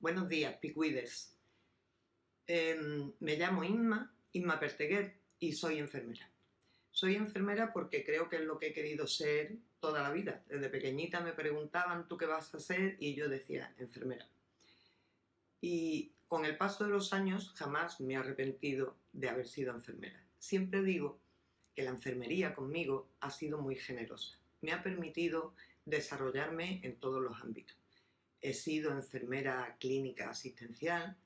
Buenos días, Picuides. Em, me llamo Inma, Inma Perteguer, y soy enfermera. Soy enfermera porque creo que es lo que he querido ser toda la vida. Desde pequeñita me preguntaban, ¿tú qué vas a ser? Y yo decía, enfermera. Y con el paso de los años jamás me he arrepentido de haber sido enfermera. Siempre digo que la enfermería conmigo ha sido muy generosa. Me ha permitido desarrollarme en todos los ámbitos. He sido enfermera clínica asistencial,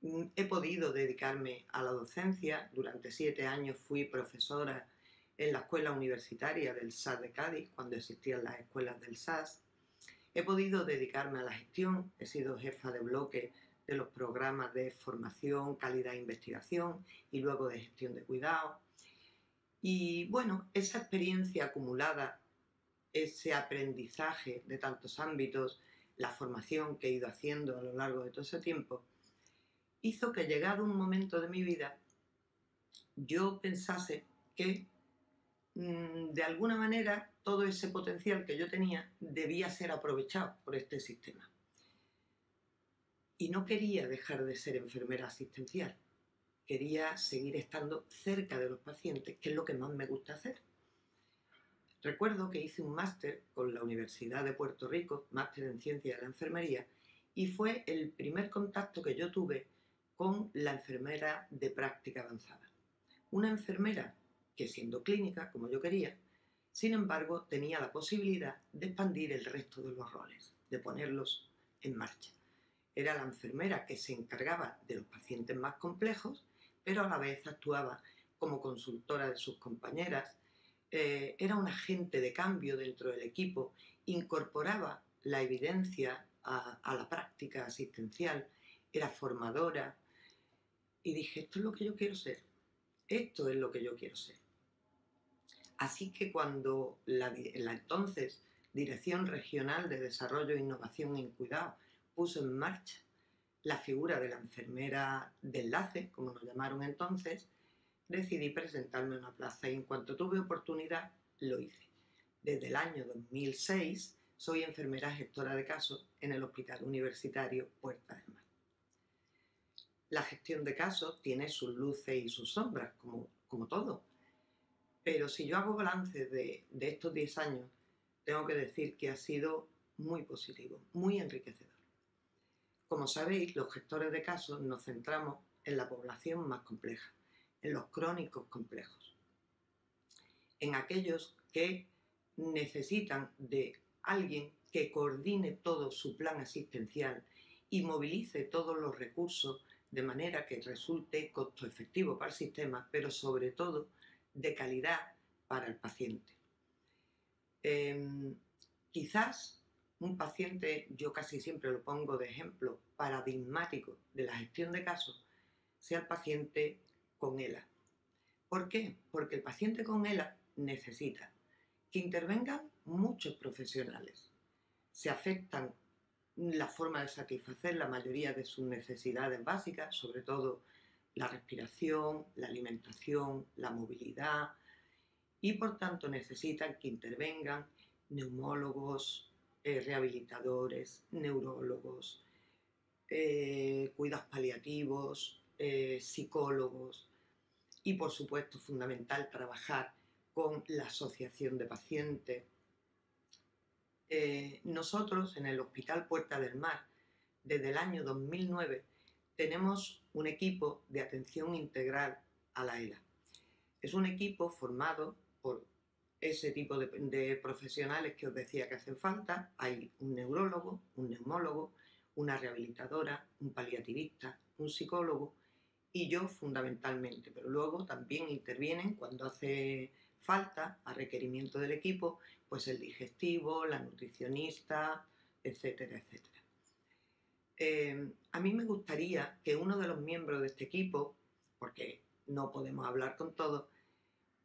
mm, he podido dedicarme a la docencia, durante siete años fui profesora en la escuela universitaria del SAS de Cádiz, cuando existían las escuelas del SAS. He podido dedicarme a la gestión, he sido jefa de bloque de los programas de formación, calidad e investigación y luego de gestión de cuidado. Y bueno, esa experiencia acumulada, ese aprendizaje de tantos ámbitos, la formación que he ido haciendo a lo largo de todo ese tiempo, hizo que llegado un momento de mi vida, yo pensase que mm, de alguna manera todo ese potencial que yo tenía debía ser aprovechado por este sistema y no quería dejar de ser enfermera asistencial. Quería seguir estando cerca de los pacientes, que es lo que más me gusta hacer. Recuerdo que hice un máster con la Universidad de Puerto Rico, máster en ciencia de la enfermería, y fue el primer contacto que yo tuve con la enfermera de práctica avanzada. Una enfermera que siendo clínica, como yo quería, sin embargo tenía la posibilidad de expandir el resto de los roles, de ponerlos en marcha era la enfermera que se encargaba de los pacientes más complejos, pero a la vez actuaba como consultora de sus compañeras, eh, era un agente de cambio dentro del equipo, incorporaba la evidencia a, la práctica asistencial, era formadora, y dije, esto es lo que yo quiero ser, esto es lo que yo quiero ser. Así que cuando la, entonces Dirección Regional de Desarrollo e Innovación en Cuidado puso en marcha la figura de la enfermera de enlace, como nos llamaron entonces, decidí presentarme a una plaza y en cuanto tuve oportunidad lo hice. Desde el año 2006 soy enfermera gestora de casos en el Hospital Universitario Puerta del Mar. La gestión de casos tiene sus luces y sus sombras, como, como todo. Pero si yo hago balance de, de estos 10 años, tengo que decir que ha sido muy positivo, muy enriquecedor. Como sabéis, los gestores de casos nos centramos en la población más compleja, en los crónicos complejos, en aquellos que necesitan de alguien que coordine todo su plan asistencial y movilice todos los recursos de manera que resulte costo efectivo para el sistema, pero sobre todo de calidad para el paciente. Em, quizás un paciente, yo casi siempre lo pongo de ejemplo paradigmático de la gestión de casos, sea el paciente con ELA. ¿Por qué? Porque el paciente con ELA necesita que intervengan muchos profesionales. Se afectan la forma de satisfacer la mayoría de sus necesidades básicas, sobre todo la respiración, la alimentación, la movilidad, y por tanto necesitan que intervengan neumólogos, eh, rehabilitadores, neurólogos, eh, cuidados paliativos, eh, psicólogos y por supuesto fundamental trabajar con la asociación de pacientes. nosotros en el Hospital Puerta del Mar, desde el año 2009, tenemos un equipo de atención integral a la ELA. Es un equipo formado por ese tipo de, profesionales que os decía que hacen falta. Hay un neurólogo, un neumólogo, una rehabilitadora, un paliativista, un psicólogo y yo fundamentalmente, pero luego también intervienen cuando hace falta, a requerimiento del equipo, pues el digestivo, la nutricionista, etcétera, etcétera. Eh, a mí me gustaría que uno de los miembros de este equipo, porque no podemos hablar con todos,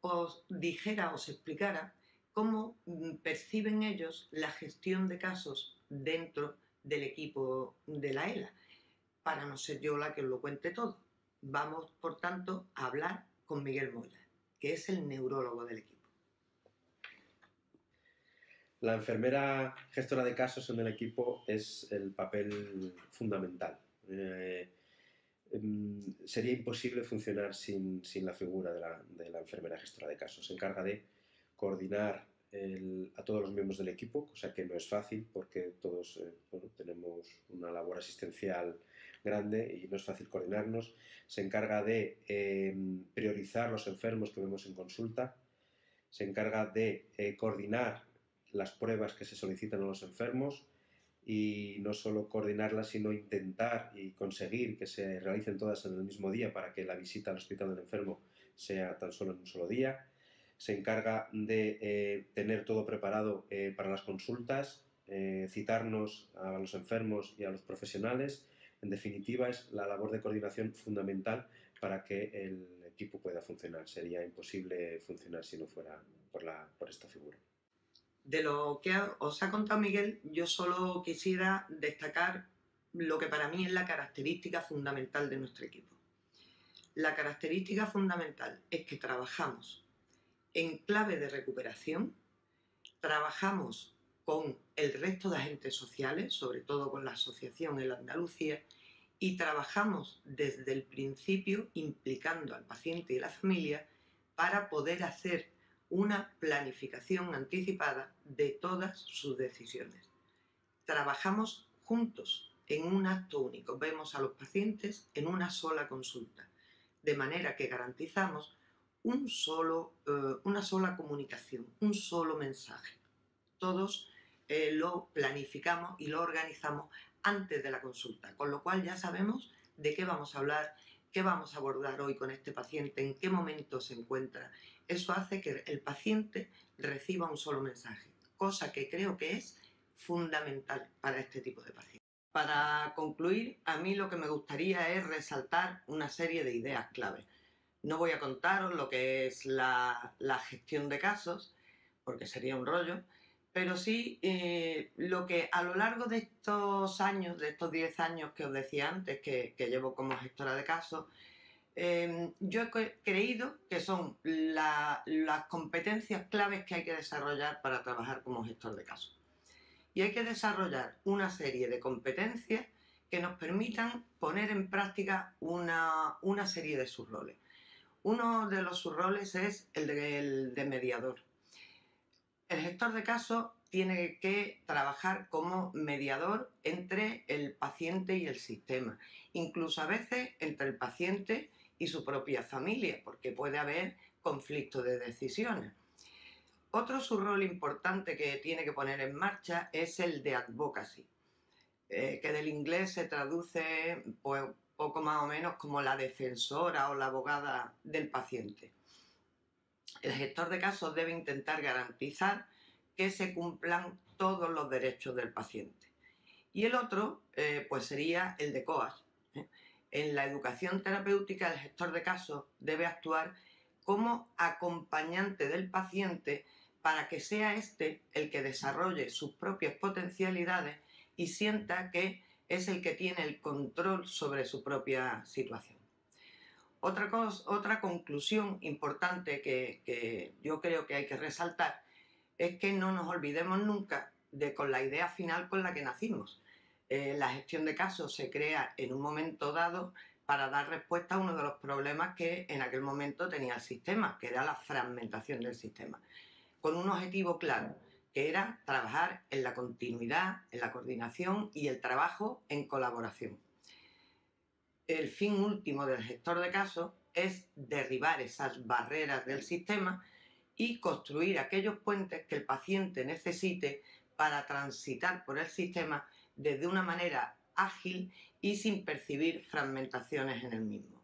os dijera, os explicara cómo perciben ellos la gestión de casos dentro del equipo de la ELA, para no ser yo la que os lo cuente todo. Vamos, por tanto, a hablar con Miguel Moya, que es el neurólogo del equipo. La enfermera gestora de casos en el equipo es el papel fundamental. Eh, em, sería imposible funcionar sin, la figura de la, enfermera gestora de casos. Se encarga de coordinar a todos los miembros del equipo, cosa que no es fácil porque todos eh, tenemos una labor asistencial grande y no es fácil coordinarnos. Se encarga de em, priorizar los enfermos que vemos en consulta. Se encarga de eh, coordinar las pruebas que se solicitan a los enfermos y no solo coordinarlas, sino intentar y conseguir que se realicen todas en el mismo día para que la visita al hospital del enfermo sea tan solo en un solo día. Se encarga de eh, tener todo preparado eh, para las consultas, eh, citarnos a los enfermos y a los profesionales. En definitiva, es la labor de coordinación fundamental para que el equipo pueda funcionar. Sería imposible funcionar si no fuera por, esta figura. De lo que os ha contado Miguel, yo solo quisiera destacar lo que para mí es la característica fundamental de nuestro equipo. La característica fundamental es que trabajamos en clave de recuperación, trabajamos con el resto de agentes sociales, sobre todo con la asociación en Andalucía, y trabajamos desde el principio implicando al paciente y la familia para poder hacer una planificación anticipada de todas sus decisiones. Trabajamos juntos en un acto único, vemos a los pacientes en una sola consulta, de manera que garantizamos un solo, eh, una sola comunicación, un solo mensaje. Todos eh, lo planificamos y lo organizamos antes de la consulta, con lo cual ya sabemos de qué vamos a hablar, qué vamos a abordar hoy con este paciente, en qué momento se encuentra eso hace que el paciente reciba un solo mensaje, cosa que creo que es fundamental para este tipo de pacientes. Para concluir, a mí lo que me gustaría es resaltar una serie de ideas clave. No voy a contaros lo que es la, gestión de casos, porque sería un rollo, pero sí eh, lo que a lo largo de estos años, de estos 10 años que os decía antes, que llevo como gestora de casos, Em, yo he creído que son las competencias claves que hay que desarrollar para trabajar como gestor de casos. Y hay que desarrollar una serie de competencias que nos permitan poner en práctica una, serie de sus roles. Uno de los subroles es el de, mediador. El gestor de casos tiene que trabajar como mediador entre el paciente y el sistema, incluso a veces entre el paciente y su propia familia, porque puede haber conflicto de decisiones. Otro su rol importante que tiene que poner en marcha es el de advocacy, eh, que del inglés se traduce pues, poco más o menos como la defensora o la abogada del paciente. El gestor de casos debe intentar garantizar que se cumplan todos los derechos del paciente. Y el otro, eh, pues sería el de COAS, ¿eh? En la educación terapéutica, el gestor de casos debe actuar como acompañante del paciente para que sea éste el que desarrolle sus propias potencialidades y sienta que es el que tiene el control sobre su propia situación. Otra, otra conclusión importante que, yo creo que hay que resaltar es que no nos olvidemos nunca de con la idea final con la que nacimos, eh, la gestión de casos se crea en un momento dado para dar respuesta a uno de los problemas que en aquel momento tenía el sistema, que era la fragmentación del sistema, con un objetivo claro, que era trabajar en la continuidad, en la coordinación y el trabajo en colaboración. El fin último del gestor de casos es derribar esas barreras del sistema y construir aquellos puentes que el paciente necesite para transitar por el sistema desde una manera ágil y sin percibir fragmentaciones en el mismo.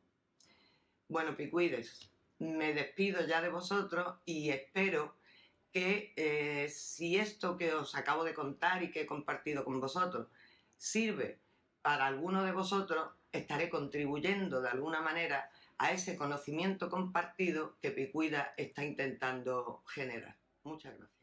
Bueno, picuides, me despido ya de vosotros y espero que eh, si esto que os acabo de contar y que he compartido con vosotros sirve para alguno de vosotros, estaré contribuyendo de alguna manera a ese conocimiento compartido que Picuida está intentando generar. Muchas gracias.